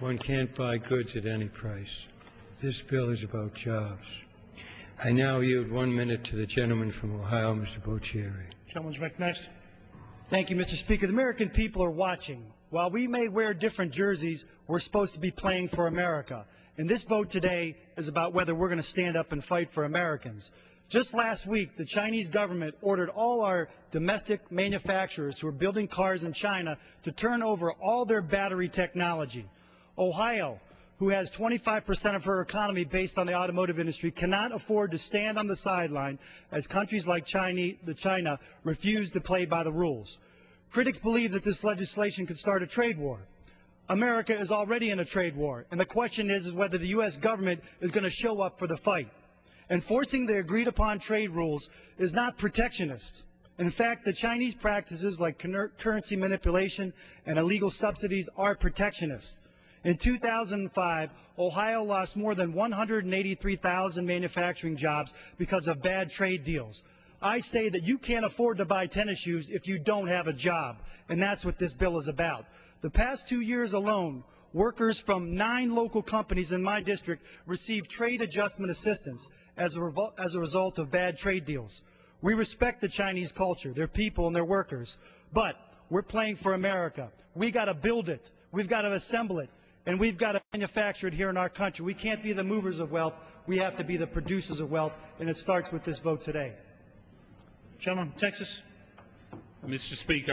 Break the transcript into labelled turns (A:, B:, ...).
A: One can't buy goods at any price. This bill is about jobs. I now yield one minute to the gentleman from Ohio, Mr. Boccieri.
B: Gentleman's recognized.
C: Thank you, Mr. Speaker. The American people are watching. While we may wear different jerseys, we're supposed to be playing for America. And this vote today is about whether we're going to stand up and fight for Americans. Just last week, the Chinese government ordered all our domestic manufacturers who are building cars in China to turn over all their battery technology. Ohio, who has 25% of her economy based on the automotive industry, cannot afford to stand on the sideline as countries like China, China refuse to play by the rules. Critics believe that this legislation could start a trade war. America is already in a trade war, and the question is, is whether the U.S. government is going to show up for the fight. Enforcing the agreed upon trade rules is not protectionist. In fact, the Chinese practices like currency manipulation and illegal subsidies are protectionist. In 2005, Ohio lost more than 183,000 manufacturing jobs because of bad trade deals. I say that you can't afford to buy tennis shoes if you don't have a job, and that's what this bill is about. The past two years alone, workers from nine local companies in my district received trade adjustment assistance as a, as a result of bad trade deals. We respect the Chinese culture, their people and their workers, but we're playing for America. We got to build it. We've got to assemble it. And we've got to manufacture it here in our country. We can't be the movers of wealth. We have to be the producers of wealth, and it starts with this vote today.
B: Gentleman, Texas.
D: Mr. Speaker,